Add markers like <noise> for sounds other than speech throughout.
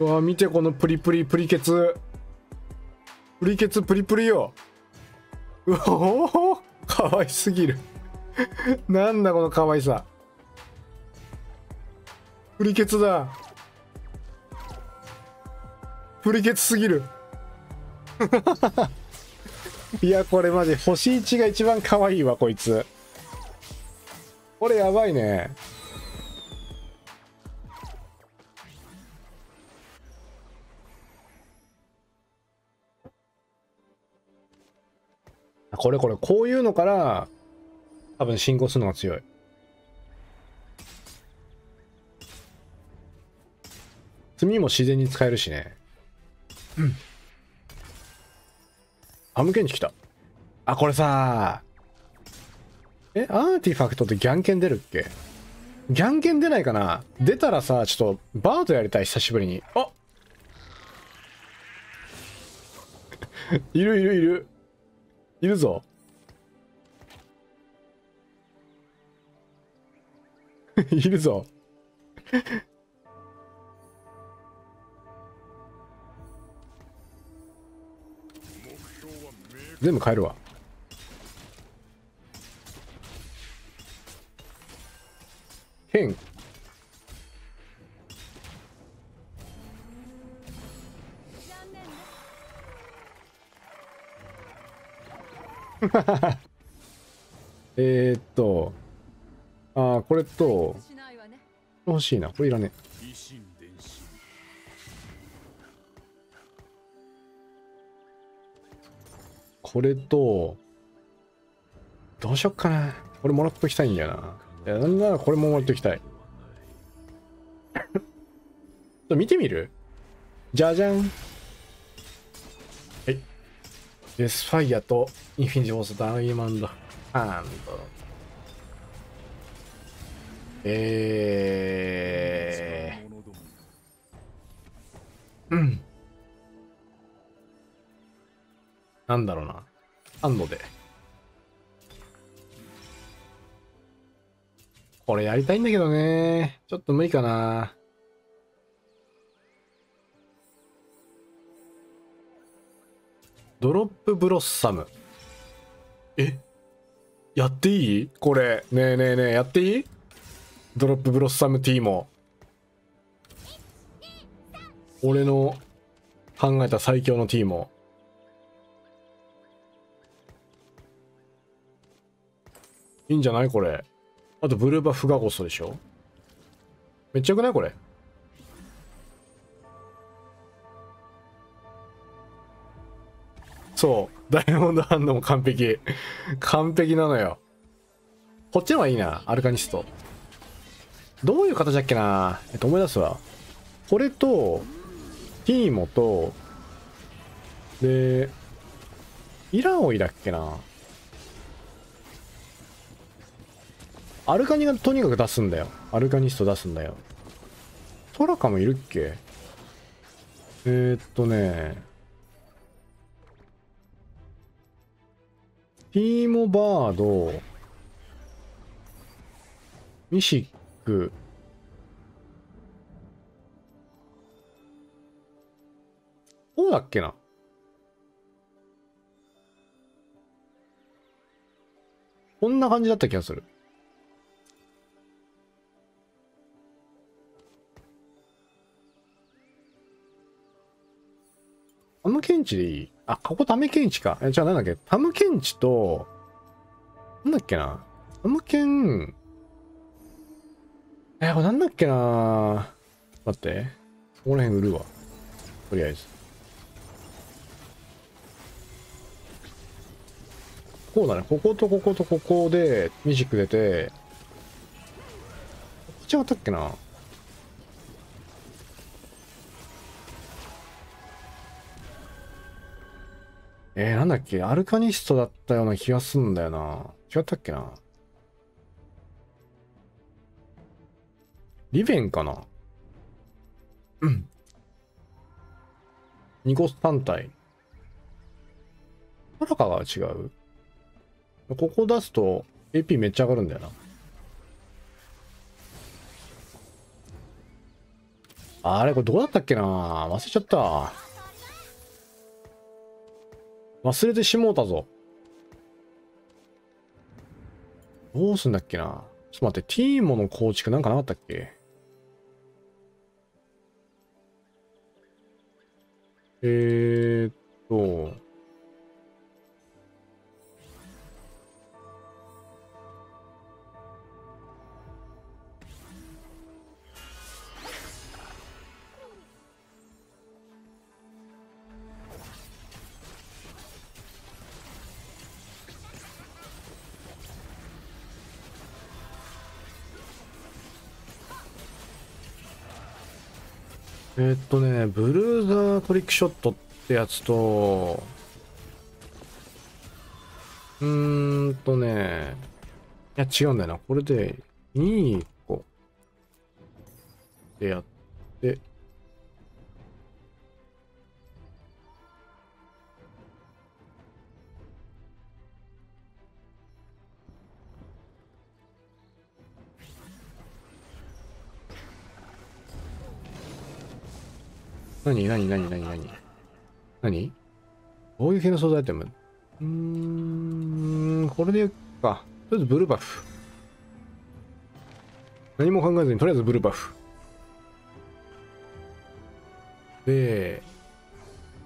うわ見てこのプリプリプリケツ。プリケツプリプリよ。うおおかわいすぎる。<laughs> なんだこのかわいさ。プリケツだ。プリケツすぎる。<laughs> いやこれマジ星1が一番可愛いわこいつ。これやばいね。これこれこういうのから多分進行するのが強い。炭も自然に使えるしね。うん。アムケンチ来た。あこれさ。えアーティファクトってギャンケン出るっけ？ギャンケン出ないかな？出たらさちょっとバードやりたい久しぶりに。あ。<laughs> いるいるいるいるぞ。<laughs> いるぞ。全部変えるわ。<laughs> えっとああこれと欲しいな。これいらねこれとどうしよっかな。これもらっときたいんだよな。いやなんならこれももらっときたい。<laughs> 見てみる？じゃじゃん。デスファイアとインフィニティ・ウォーズダイヤモンドハンドえー、うん。なんだろうな。ハンドで。これやりたいんだけどね。ちょっと無理かな。ドロップブロッサム。え？やっていい？これ。ねえねえねえ、やっていい？ドロップブロッサムティーも。俺の考えた最強のティーも。いいんじゃない？これ。あとブルーバフガゴストでしょ？めっちゃよくない？これ。そう。ダイヤモンドハンドも完璧。完璧なのよ。こっちの方がいいな。アルカニスト。どういう形だっけなえっと、思い出すわ。これと、ティーモと、で、イランオイだっけなアルカニがとにかく出すんだよ。アルカニスト出すんだよ。トラカもいるっけ？えー、っとね、ティーモバード、ミシック、どうだっけな？こんな感じだった気がする。タムケンチでいいあ、ここタメケンチか。え、じゃあなんだっけ？タムケンチと、なんだっけな？タムケン、え、これなんだっけな？待って。ここら辺売るわ。とりあえず。こうだね。こことこことここでミジック出て、こっちあったっけな？えー、なんだっけ？アルカニストだったような気がすんだよな。違ったっけな？リベンかな？うん。ニコス単体。トラカが違う？ここ出すと AP めっちゃ上がるんだよな。あれこれどうだったっけな？忘れちゃった。忘れてしもうたぞ。どうすんだっけな。ちょっと待って、ティーモの構築なんかなかったっけ。えーっと、えーっとね、ブルーザートリックショットってやつと、うーんとね、いや違うんだよな。これで2個でやって、何何何何何？何？どういう系の素材アイテムうーん、これでいくか。とりあえずブルーバフ。何も考えずに、とりあえずブルーバフ。で、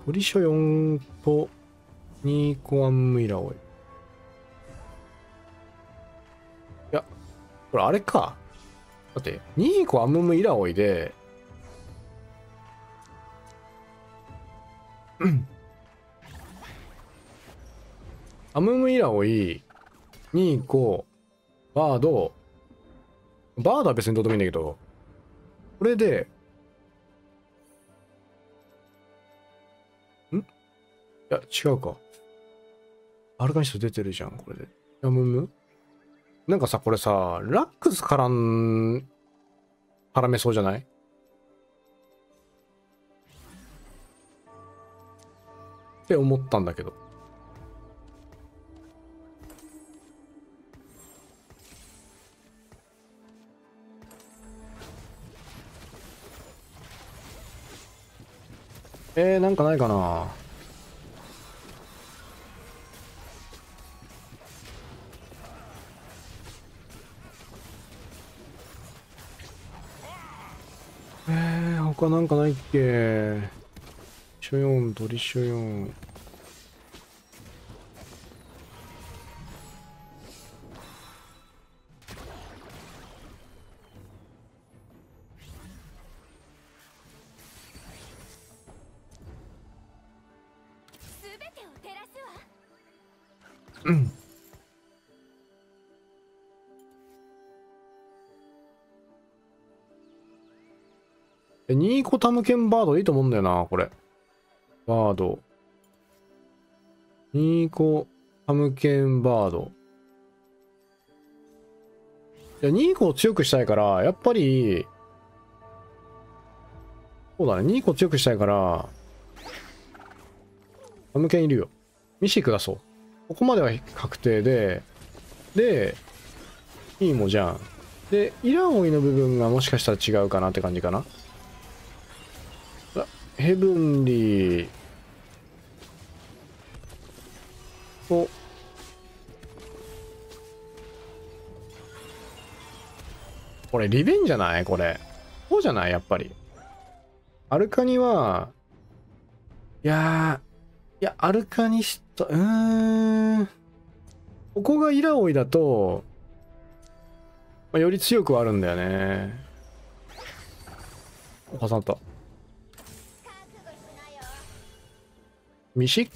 トリショ4とニーコアンムイラオイ。いや、これあれか。だって、ニーコアムムイラオイで、<clears throat> アムムイラオイ、ニーコ、バード、バードは別にどうでもいいんだけど、これで、ん？いや、違うか。アルカニスト出てるじゃん、これで。アムム？なんかさ、これさ、ラックス絡ん、絡めそうじゃない？って思ったんだけど。えー、なんかないかなえー、他なんかないっけショヨン、ドリショヨン。ニーコタムケンバードいいと思うんだよな、これ。バード。ニーコタムケンバード。いや、ニーコを強くしたいから、やっぱり、そうだね、ニーコ強くしたいから、タムケンいるよ。ミシク出そう。ここまでは確定で、で、いいもじゃん。で、イランオイの部分がもしかしたら違うかなって感じかな。ヘブンリーと、これリベンじゃない？これ。そうじゃない？やっぱり。アルカニは、いやー、いや、アルカニスト、うーん。ここがイラオイだと、まあ、より強くはあるんだよね。重なった。ミシッ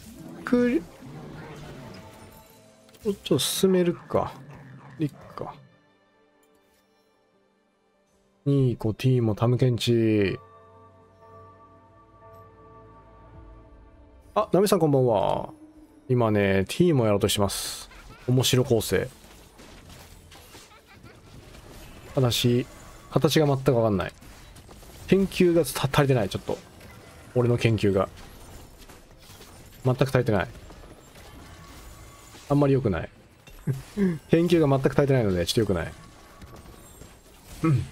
クをちょっと進めるか。いっか。ニーコ、ティーモ、タムケンチ。あ、ナミさんこんばんは。今ね、ティーモやろうとしてます。面白構成。ただし、形が全くわかんない。研究が足りてない、ちょっと。俺の研究が。全く足りてない。あんまり良くない。返球が全く足りてないのでちょっと良くない。うん。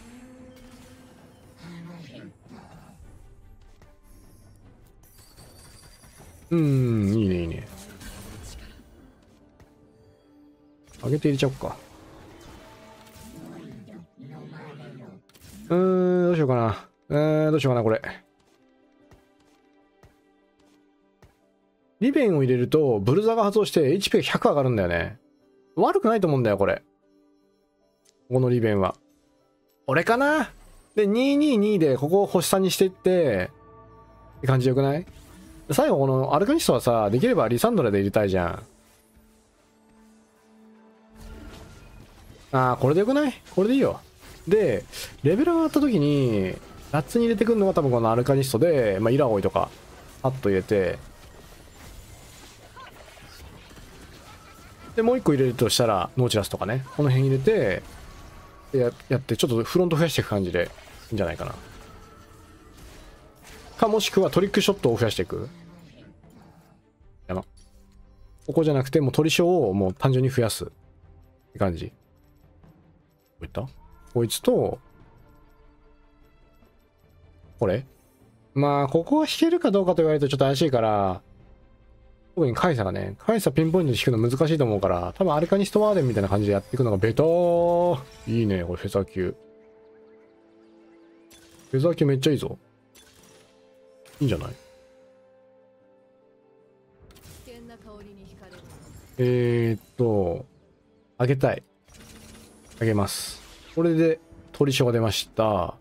うんいいねいいね。上げて入れちゃおっか。うーんどうしようかな。うーんどうしようかなこれ。リベンを入れるとブルザが発動して HP が100上がるんだよね。悪くないと思うんだよこれ。ここのリベンは。俺かな？で222でここを星3にしていってって感じよくない？最後このアルカニストはさできればリサンドラで入れたいじゃん。ああこれでよくない？これでいいよ。でレベル上がった時にラッツに入れてくるのが多分このアルカニストで、まあ、イラゴイとかパッと入れてでもう一個入れるとしたらノーチラスとかね。この辺入れてややってちょっとフロント増やしていく感じでいいんじゃないかな。かもしくはトリックショットを増やしていく。やばここじゃなくてもう鳥小をもう単純に増やすって感じ。こういった？こいつとこれ。まあここは引けるかどうかと言われるとちょっと怪しいから特にカイサがね、カイサピンポイントで引くの難しいと思うから、多分アルカニストワーデンみたいな感じでやっていくのがベター。いいね、これフェザー級。フェザー級めっちゃいいぞ。いいんじゃない？えー、っと、あげたい。あげます。これで鳥書が出ました。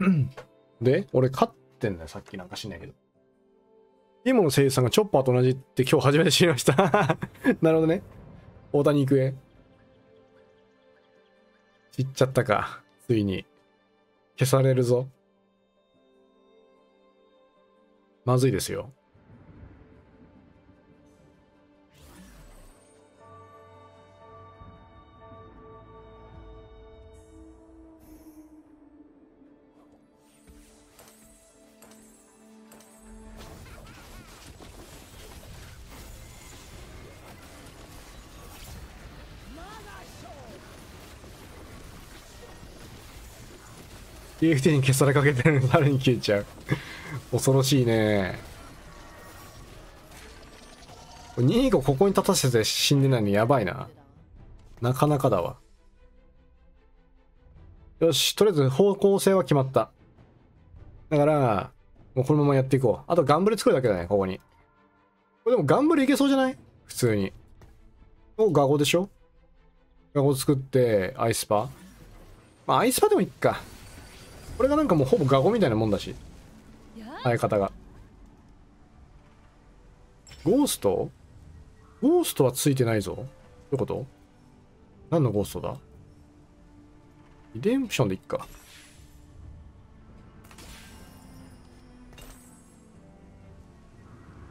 <clears throat> で、俺勝ってんだよ、さっきなんかしないけど。イモの声優さんがチョッパーと同じって今日初めて知りました。<laughs> なるほどね。大谷育英。知っちゃったか。ついに。消されるぞ。まずいですよ。TFT に消されかけてるのに誰に消えちゃう。恐ろしいね。2個ここに立たせて死んでないのやばいな。なかなかだわ。よしとりあえず方向性は決まった。だからもうこのままやっていこう。あとガンブレ作るだけだねここに。これでもガンブレいけそうじゃない？普通に。おガゴでしょ？ガゴ作ってアイスパまあアイスパでもいっか。これがなんかもうほぼガゴみたいなもんだし。や生え方が。ゴースト？ゴーストはついてないぞ。どういうこと？何のゴーストだ？リデンプションでいっか。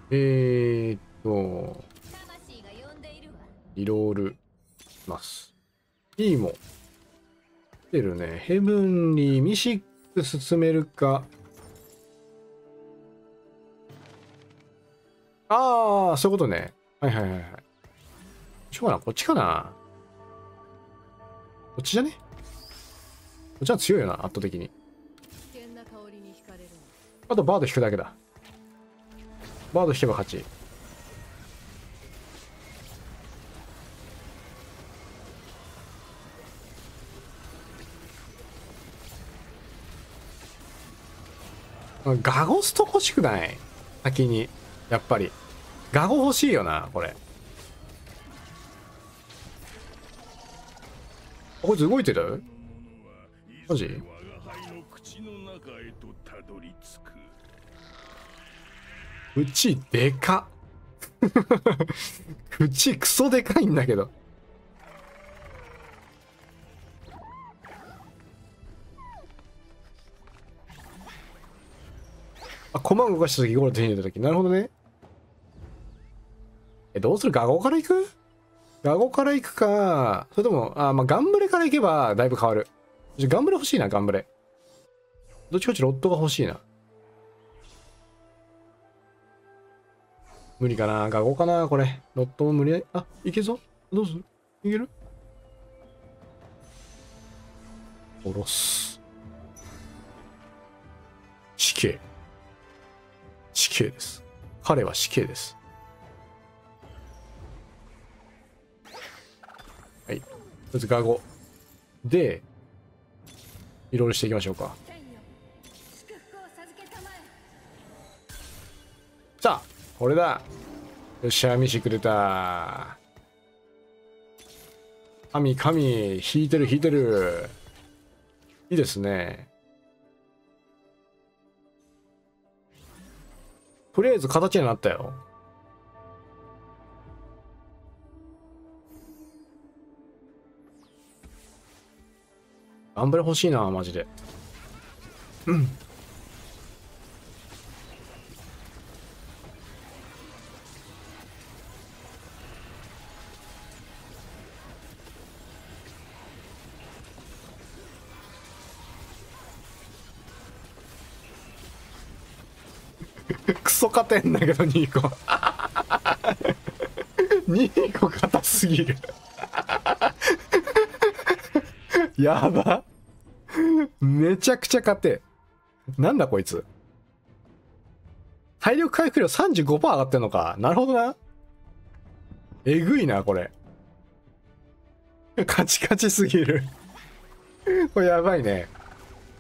えーっと。リロールします。いいも。来てるね。ヘブンリー、ミシック進めるか。ああ、そういうことね。はいはいはいはい。しょうがな、こっちかな？こっちじゃね？こっちは強いよな、圧倒的に。あとバード引くだけだ。バード引けば勝ち。ガゴスト欲しくない？先に。やっぱり。ガゴ欲しいよな、これ。こいつ動いてる？マジ？口でか <laughs> 口クソでかいんだけどあ駒動かした時ゴール手に入れた時。なるほどね。えどうする？ガゴから行く？ガゴから行くか。それともあまあガンブレから行けばだいぶ変わる。じゃガンブレ欲しいなガンブレ。どっちかってロットが欲しいな。無理かな。ガゴかなこれ。ロットも無理。あ、いけそうどうする？いける？下ろす。死刑。刑です。彼は死刑です。はい。とりあえずガゴ。で、いろいろしていきましょうか。さあ、これだ。よっしゃ、ミシくれた。神、神、引いてる、引いてる。いいですね。とりあえず形になったよ。ガンブレ欲しいな、マジで。うん勝てんだけど2個2個硬すぎる。<laughs> やば。めちゃくちゃ勝てなんだこいつ。体力回復量35%上がってんのか。なるほどな。えぐいなこれ。カチカチすぎる。これやばいね。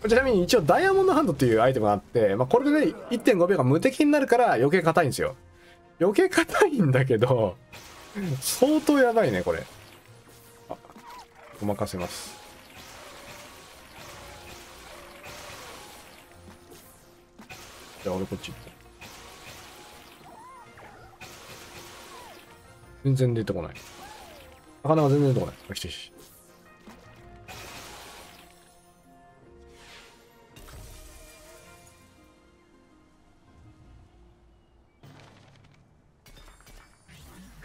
ちなみに一応ダイヤモンドハンドっていうアイテムがあって、まあ、これで、ね、1.5秒が無敵になるから余計硬いんですよ。余計硬いんだけど、相当やばいね、これ。あ、ごまかせます。じゃあ俺こっち行って。全然出てこない。魚が全然出てこない。よしよし。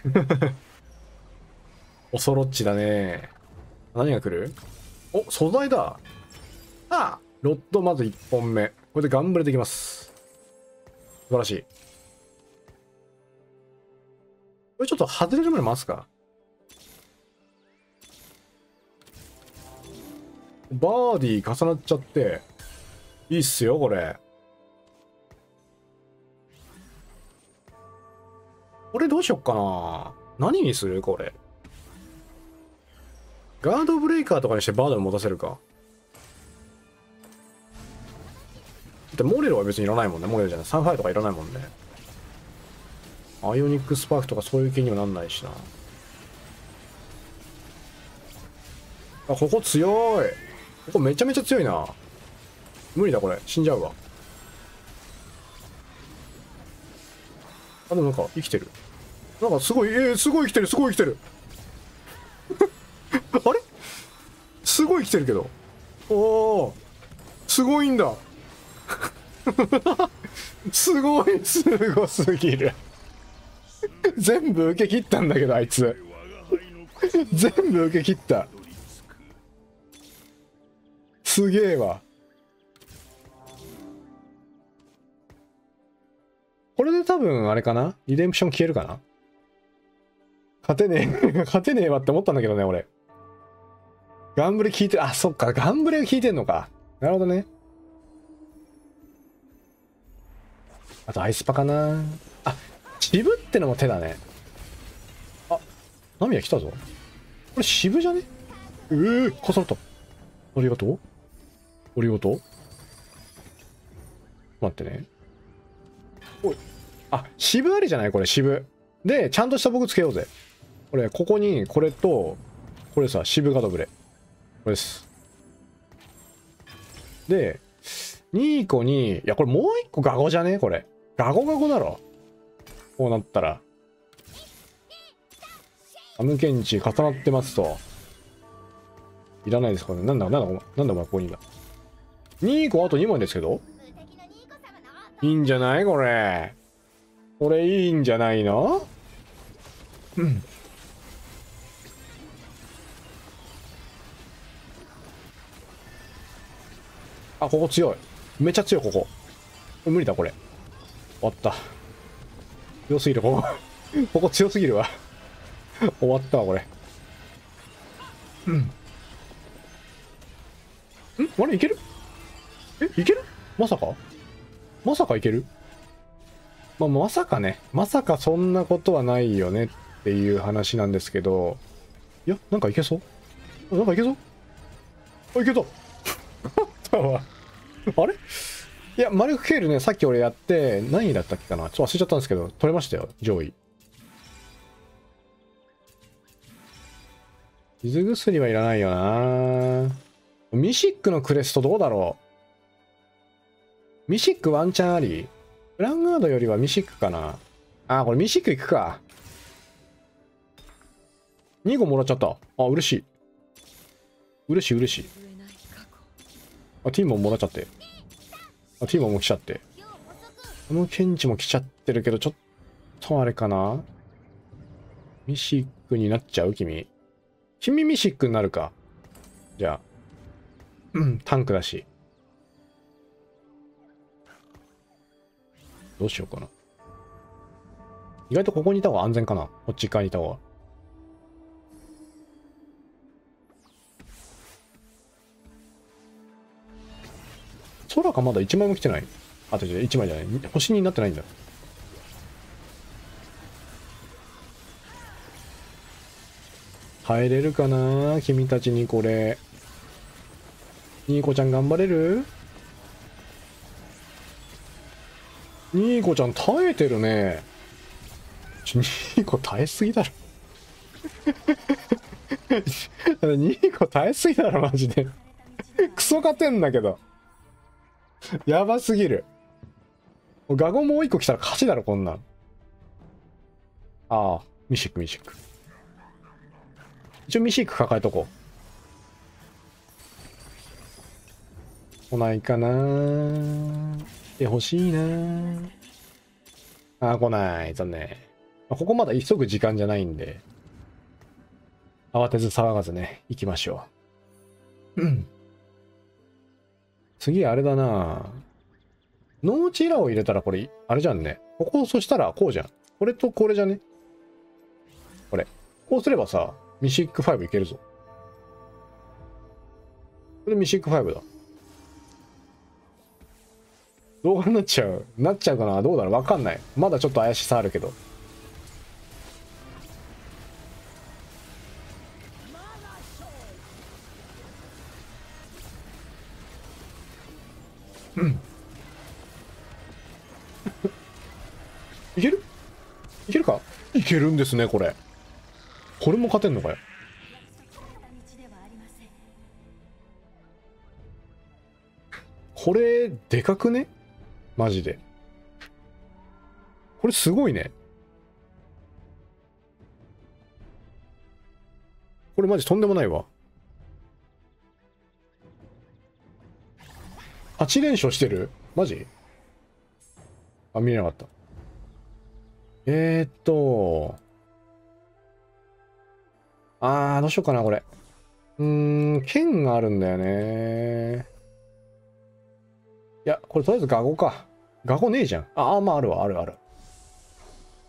<laughs> おそろっちだね。何が来る？お、素材だ。ああロッドまず1本目。これでガンブレできます。素晴らしい。これちょっと外れるまで待つか。バーディー重なっちゃって。いいっすよ、これ。これどうしよっかな何にする？これ。ガードブレイカーとかにしてバードに持たせるか。だってモレルは別にいらないもんね。モレルじゃない。サンファイとかいらないもんね。アイオニックスパークとかそういう気にはなんないしな。あ、ここ強い。ここめちゃめちゃ強いな。無理だこれ。死んじゃうわ。あ、でもなんか生きてる。なんかすごい、えー、すごい生きてる、すごい生きてる。<laughs> あれ？すごい生きてるけど。おおすごいんだ。<laughs> すごい、すごすぎる。全部受け切ったんだけど、あいつ。全部受け切った。すげえわ。これで多分あれかな？リデンプション消えるかな？勝てねえ。<laughs> 勝てねえわって思ったんだけどね、俺。ガンブレ効いてる。あ、そっか。ガンブレが効いてんのか。なるほどね。あとアイスパかな。あ、渋ってのも手だね。あ、ナミヤ来たぞ。これ渋じゃね？ええー、重なった。ありがとう。ありがとう。待ってね。おい。あ、渋ありじゃない？これ、渋。で、ちゃんとした僕つけようぜ。これ、ここに、これと、これさ、渋ガドブレ。これです。で、2個に、いや、これもう1個ガゴじゃね？これ。ガゴガゴだろ。こうなったら。アムケンチ重なってますと。いらないですかね？なんだ、なんだ、なんだお前ここにいんだ。2個あと2枚ですけどいいんじゃない？これ。これいいんじゃないの？うん。あ、ここ強い。めっちゃ強い、ここ。無理だ、これ。終わった。強すぎる、ここ。<laughs> ここ強すぎるわ。終わったわ、これ。うん。ん？あれいける？えいける？まさか？まさかいける？まあ、まさかね、まさかそんなことはないよねっていう話なんですけど、いや、なんかいけそう？なんかいけそう？あ、いけた！あ <laughs> わあれ？いや、マルクケールね、さっき俺やって、何位だったっけかな？ちょっと忘れちゃったんですけど、取れましたよ、上位。水薬はいらないよな。ミシックのクレストどうだろう？ミシックワンチャンあり？ブランガードよりはミシックかなあー、これミシックいくか。2個もらっちゃった。あ、嬉しい。嬉しい嬉しい。あ、ティーモンもらっちゃって。あ、ティーモンも来ちゃって。このケンチも来ちゃってるけど、ちょっとあれかなミシックになっちゃう？君。君ミシックになるか。じゃあ。うん、タンクだし。どうしようかな。意外とここにいた方が安全かな。こっち側にいた方が。空がまだ1枚も来てない。あ、違う違う、1枚じゃない。星になってないんだ。入れるかな？君たちにこれ。ニーコちゃん頑張れる？ニーコちゃん耐えてるね。ちょニーコ耐えすぎだろ。<laughs> ニーコ耐えすぎだろ、マジで。クソ勝てんだけど。やばすぎる。ガゴもう一個来たら勝ちだろ、こんなん。ああ、ミシック、ミシック。一応ミシック抱えとこう。来ないかな来てほしいなあー、来ない。残念。ここまだ急ぐ時間じゃないんで、慌てず騒がずね、行きましょう。うん。次あれだなノーチラを入れたらこれ、あれじゃんね。ここ、そしたらこうじゃん。これとこれじゃねこれ。こうすればさ、ミシック5いけるぞ。これミシック5だ。動画になっちゃう。なっちゃうかな？どうだろう？わかんない。まだちょっと怪しさあるけど。<laughs> いける？いけるか？いけるんですね、これ。これも勝てんのかよ。これ、でかくね？マジで。これすごいね。これマジとんでもないわ。8連勝してる？マジ？あ、見れなかった。えー、っと。あー、どうしようかな、これ。うーん、剣があるんだよね。いや、これとりあえずガゴか。ガゴねえじゃん。あ、アーマーあるわ、あるある。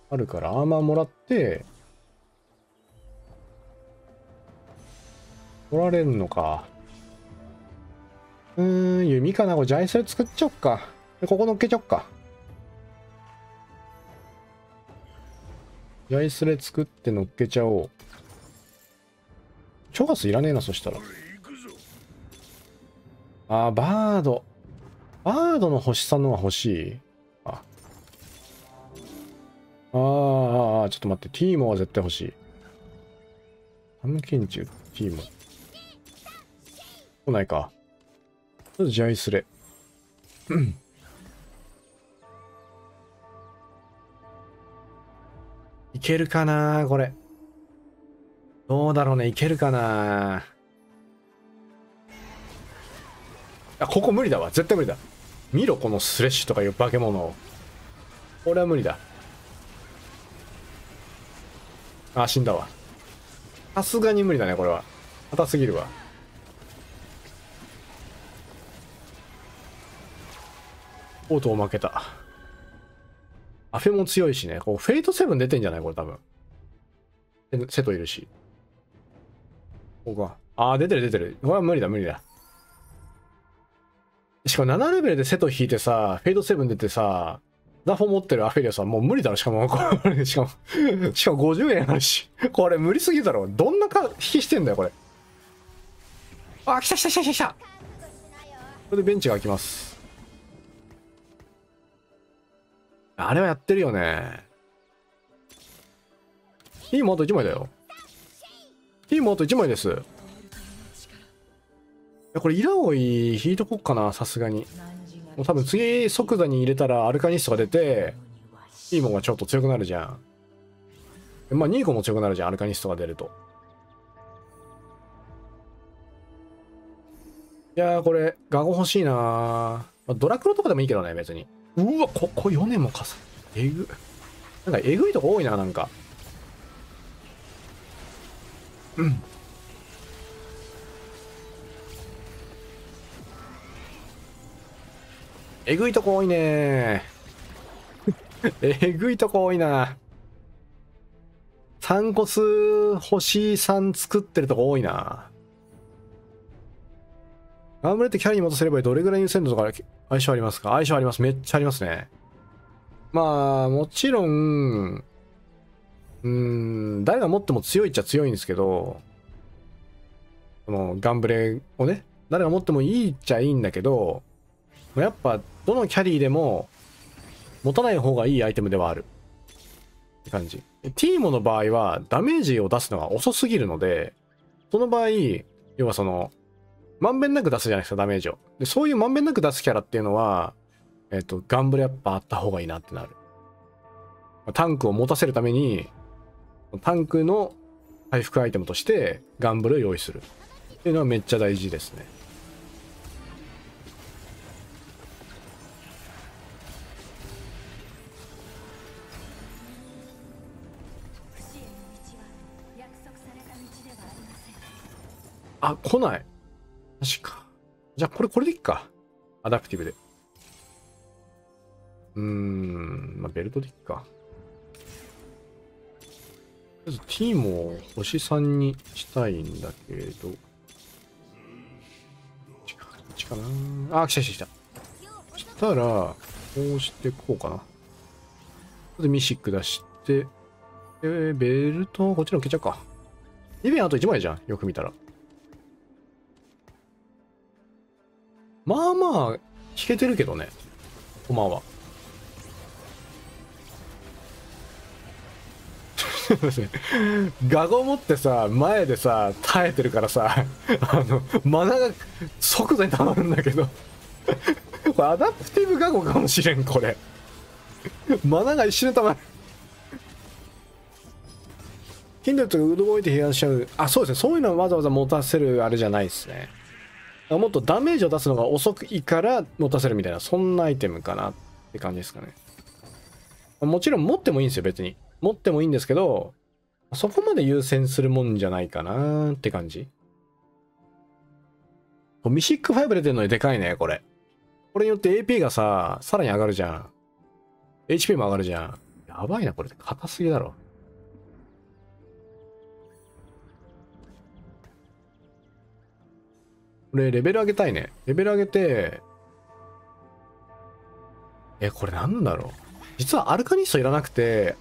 あるから、アーマーもらって、取られんのか。うーん、弓かな。これジャイセル作っちゃおっか。でここ乗っけちゃおっか。ジャイスレ作って乗っけちゃおう。チョガスいらねえな、そしたら。あー、バード。バードの星さんのが欲しい？あ。あーあ、ちょっと待って。ティーモは絶対欲しい。ハムケンチュ、ティーモ。来ないか。ちょっとジャイスレ。うん。いけるかなこれ。どうだろうね。いけるかなあ、ここ無理だわ。絶対無理だ。見ろ、このスレッシュとかいう化け物を。これは無理だ。あ、死んだわ。さすがに無理だね、これは。硬すぎるわ。オートを負けた。アフェも強いしね。こうフェイトセブン出てんじゃないこれ多分。セセトいるし。ここか。あー、出てる出てる。これは無理だ、無理だ。しかも7レベルでセト引いてさ、フェイドセブン出てさ、ダフォ持ってるアフェリアさんもう無理だろ、しかも、しかも、<laughs> しかも50円あるし。これ無理すぎだろ。どんなか引きしてんだよ、これ。あ、来た来た来た来た来た。これでベンチが開きます。あれはやってるよね。いいもあと1枚だよ。いいもあと1枚です。これ、イラオイ引いとこっかな、さすがに。もう多分次即座に入れたらアルカニストが出ていいもんがちょっと強くなるじゃん。まあニーコも強くなるじゃんアルカニストが出ると。いやーこれガゴ欲しいなー、まあ、ドラクロとかでもいいけどね別に。うわここ4年もかさえぐ。なんかえぐいとこ多いななんか。うん。えぐいとこ多いね <laughs> えぐいとこ多いな。3コス星3作ってるとこ多いな。ガンブレってキャリーに戻せればどれぐらい優先度とか相性ありますか？相性あります。めっちゃありますね。まあ、もちろん、うーん、誰が持っても強いっちゃ強いんですけど、このガンブレをね、誰が持ってもいいっちゃいいんだけど、やっぱどのキャリーでも持たない方がいいアイテムではあるって感じ。ティーモの場合はダメージを出すのが遅すぎるので、その場合、要はその、まんべんなく出すじゃないですか、ダメージを。でそういうまんべんなく出すキャラっていうのは、えっ、と、ガンブレやっぱあった方がいいなってなる。タンクを持たせるために、タンクの回復アイテムとしてガンブレを用意する。っていうのはめっちゃ大事ですね。あ、来ない。確か。じゃあ、これ、これでいっか。アダプティブで。うーん、まあ、ベルトでいっか。とりあえず、T も星3にしたいんだけど。ちか、な。あ、来た来た来た。そしたら、こうしてこうかな。で、ミシック出して、えー、ベルト、こっちの消っちゃうか。リベンあと1枚じゃん。よく見たら。まあまあ、弾けてるけどね。コマは。<laughs> ガゴ持ってさ、前でさ、耐えてるからさ、あの、マナが即座に溜まるんだけど、<laughs> これアダプティブガゴかもしれん、これ。マナが一瞬で溜まる。筋力とかうど動いて冷やしちゃう。あ、そうですね。そういうのはわざわざ持たせるあれじゃないですね。もっとダメージを出すのが遅いから持たせるみたいな、そんなアイテムかなって感じですかね。もちろん持ってもいいんですよ、別に。持ってもいいんですけど、そこまで優先するもんじゃないかなって感じ。ミシック5出てるのにでかいね、これ。これによって AP がさ、さらに上がるじゃん。HP も上がるじゃん。やばいな、これ。硬すぎだろ。これ、レベル上げたいね。レベル上げて、え、これなんだろう。実はアルカニストいらなくて、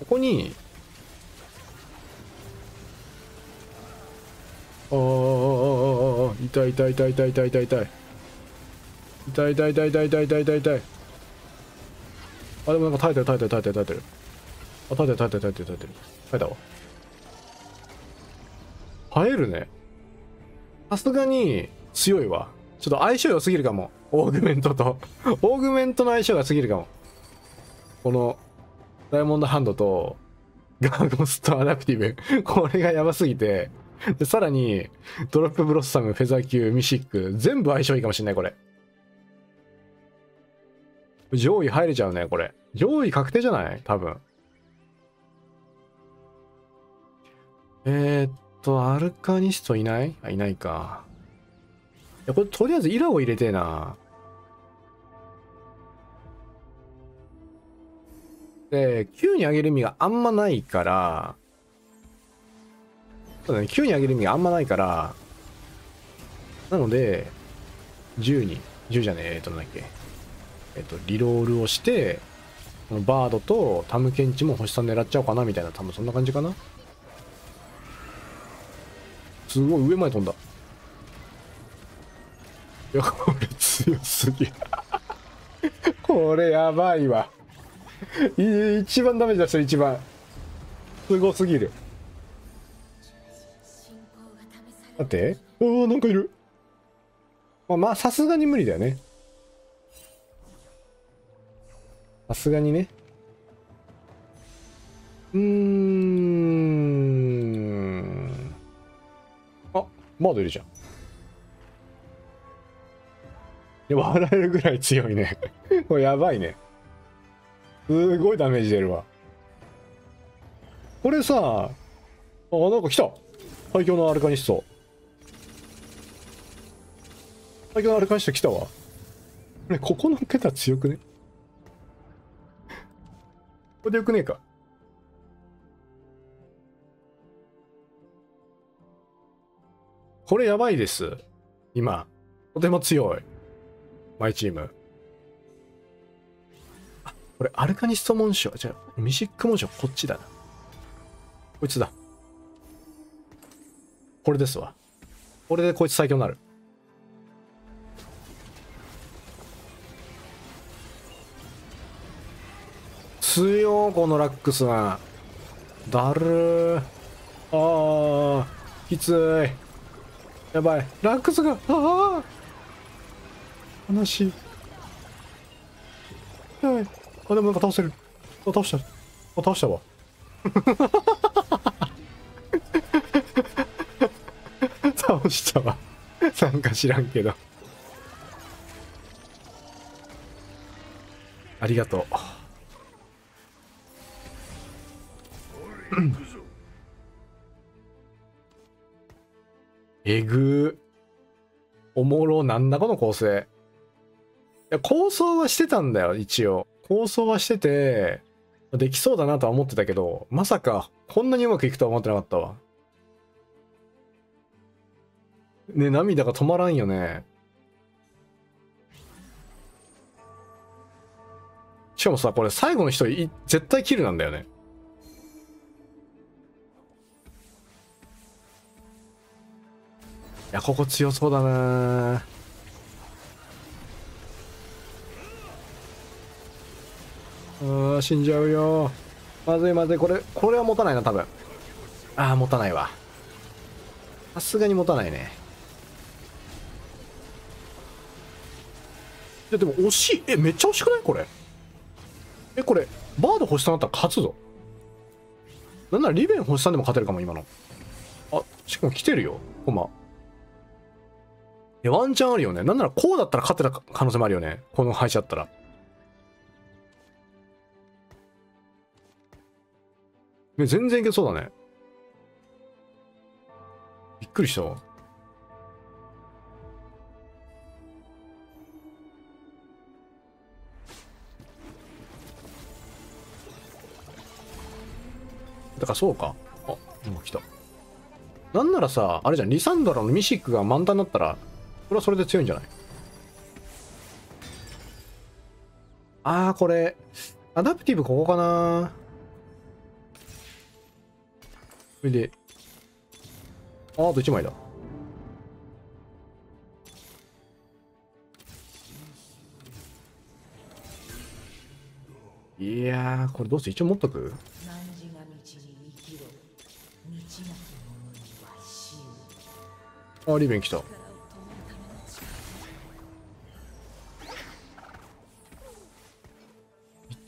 ここに、あーあーあーああー痛い痛い痛い痛い痛い痛い痛い痛い痛い痛い痛い痛い痛い痛い痛いあでもなんか耐えてる耐えてる耐えてる耐えてるあ耐えてる耐えてる耐えてる耐えてる耐えたわ耐えるね。さすがに強いわ。ちょっと相性良すぎるかも。オーグメントと。<laughs> オーグメントの相性が過ぎるかも。このダイヤモンドハンドとガーゴスとアダプティブ。<laughs> これがやばすぎて。でさらにドロップブロッサムフェザー級ミシック全部相性いいかもしんないこれ。上位入れちゃうねこれ。上位確定じゃない？多分。えー、っとアルカニストいない？あいないか。いやこれとりあえずイラを入れてえな。で、Q に上げる意味があんまないから、そうだね、Q に上げる意味があんまないから、なので、10に10じゃねええっとなんだっけ。えっとリロールをしてこのバードとタムケンチも星さん狙っちゃおうかなみたいな多分そんな感じかな。すごい上まで飛んだ。いやこれ強すぎこれやばいわ。一番ダメージ出した一番。すごすぎる。待って。おおなんかいる。まあまあさすがに無理だよね。さすがにね。うーん。あバードいるじゃん。笑えるぐらい強いね。<laughs> これやばいね。すごいダメージ出るわ。これさあなんか来た。最強のアルカニスト。最強のアルカニスト来たわ。これここの桁強くね？これでよくねえか？これやばいです。今。とても強い。マイチーム。あこれアルカニスト紋章。じゃあミシック紋章こっちだな。こいつだ。これですわ。これでこいつ最強になる。強このラックスが。だるー。あーきつい。やばい。ラックスがああ悲しい。やばい。あでもなんか倒せる。あ倒した。あ倒したわ。<laughs> 倒したわ。なんか知らんけど。ありがとう。えぐ。おもろなんだこの構成。いや構想はしてたんだよ一応。構想はしててできそうだなとは思ってたけどまさかこんなにうまくいくとは思ってなかったわ。ね涙が止まらんよね。しかもさこれ最後の人絶対キルなんだよね。やここ強そうだな。うー死んじゃうよ。まずいまずい。これこれは持たないな多分。ああ持たないわ。さすがに持たないね。いやでも惜しい。えめっちゃ惜しくない？これ。えこれバード星3だったら勝つぞ。なんならリベン星3でも勝てるかも今の。あしかも来てるよ。コマいやワンチャンあるよね。なんならこうだったら勝てた可能性もあるよね。この配置だったら。ね全然いけそうだね。びっくりしたわ。だからそうか。あ今来た。なんならさあれじゃん。リサンドラのミシックが満タンになったられはそれで強いんじゃない？あーこれアダプティブここかな。それでああと1枚だ。いやーこれどうせ一応持っとく？あリベン来た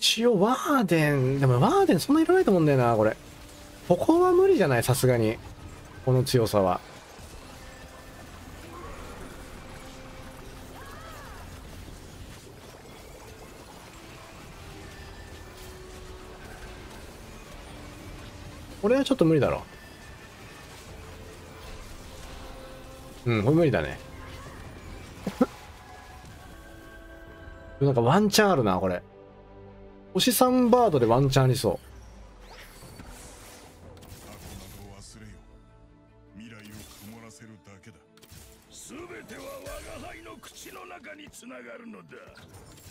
一応ワーデンでもワーデンそんないらないと思うんだよなこれ。ここは無理じゃない？さすがに。この強さは。これはちょっと無理だろ。うんこれ無理だね。<laughs> なんかワンチャンあるなこれ。星3バードでワンチャンありそう。つながるのだ。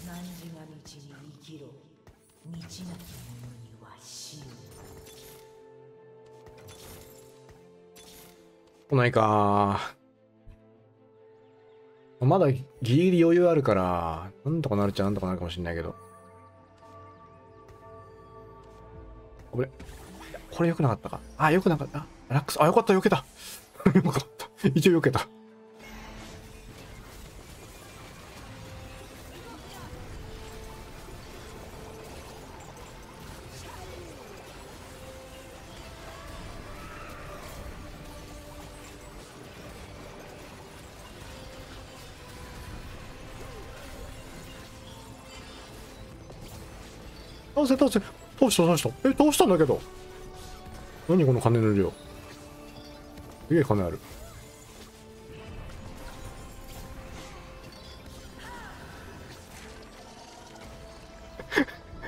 汝が道に生きろ。道なき者には死を来ないか。まだギリギリ余裕あるから、なんとかなるっちゃなんとかなるかもしれないけど。これ、これ良くなかったか？あ、良くなかった。あラックス、あ、よかった、避けた。<laughs> よかった。一応避けた。倒せ倒せ倒した倒したえ倒したんだけど。何この金の量。すげえ金ある。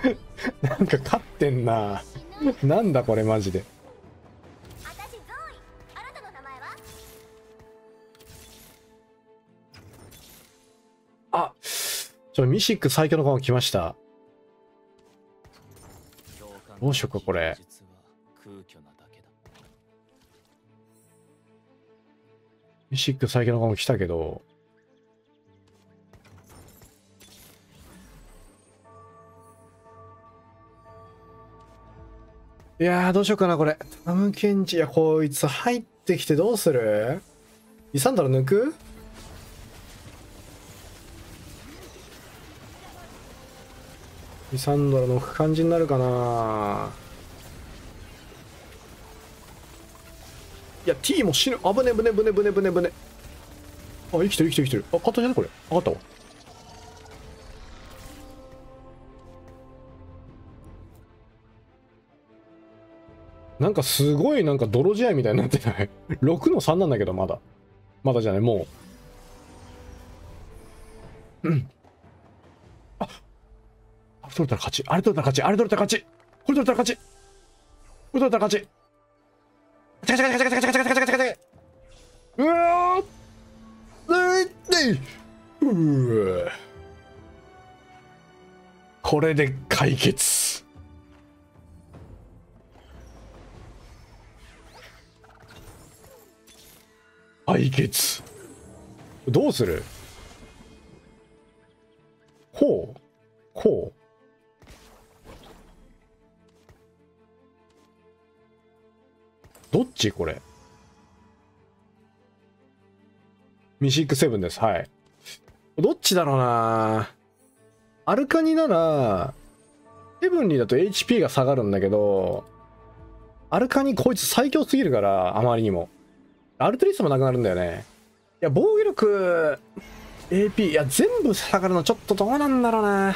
<laughs> なんか勝ってんな。なんだこれマジで。あなたの名前はあちょミシック最強の顔来ました。どうしようかこれ。ミシック最強の顔来たけど。いやどうしようかなこれ。タムケンチ。いやこいつ入ってきてどうする？イサンドラ抜く？イサンドラ抜く感じになるかな。いや T も死ぬ。危ねぶねぶねぶねぶねぶねあ生きてる生きてる生きてる。あ勝ったじゃねこれ。上がったわ。なんかすごいなんか泥試合みたいになってない？<laughs> 6の3なんだけどまだ。まだじゃないもう。うん取れたら勝ち。あれ取れたら勝ち。あれ取れたら勝ち。これ取れたら勝ち。これ取れたら勝ち。チカチカチカチカチカチカチカチカチカチカうわーうーこれで解決解決どうするちこれミシックセブンです。はい。どっちだろうなアルカニなら、ヘブンリーだと HP が下がるんだけど、アルカニこいつ最強すぎるから、あまりにも。アルトリスもなくなるんだよね。いや、防御力、AP、いや、全部下がるのちょっとどうなんだろうな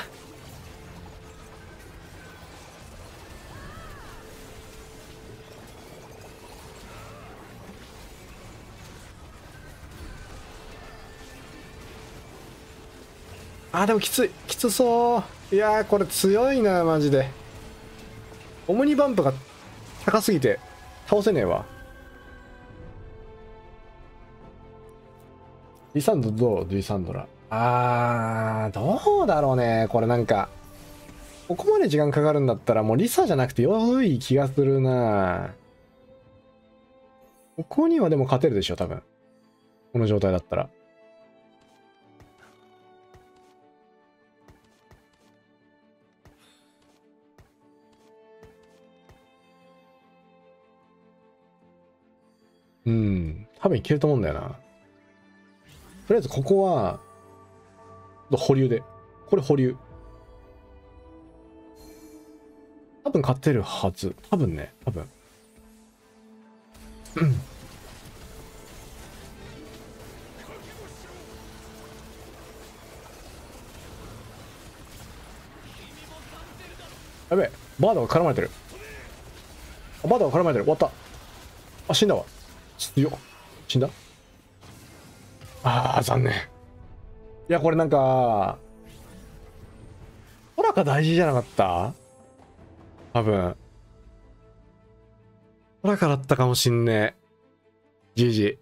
あ、でもきつい。きつそう。いやー、これ強いな、マジで。オムニバンプが高すぎて倒せねえわ。リサンドどう？リサンドラ。あー、どうだろうね。これなんか、ここまで時間かかるんだったらもうリサじゃなくて良い気がするなここにはでも勝てるでしょ、多分。この状態だったら。うん。多分いけると思うんだよな。とりあえずここは、保留で。これ保留。多分勝てるはず。多分ね。多分。うん。やべえ。バードが絡まれてる。バードが絡まれてる。終わった。あ、死んだわ。強っ。死んだ？あー、残念。いや、これなんか、トラカ大事じゃなかった？多分。トラカだったかもしんねえ。GG。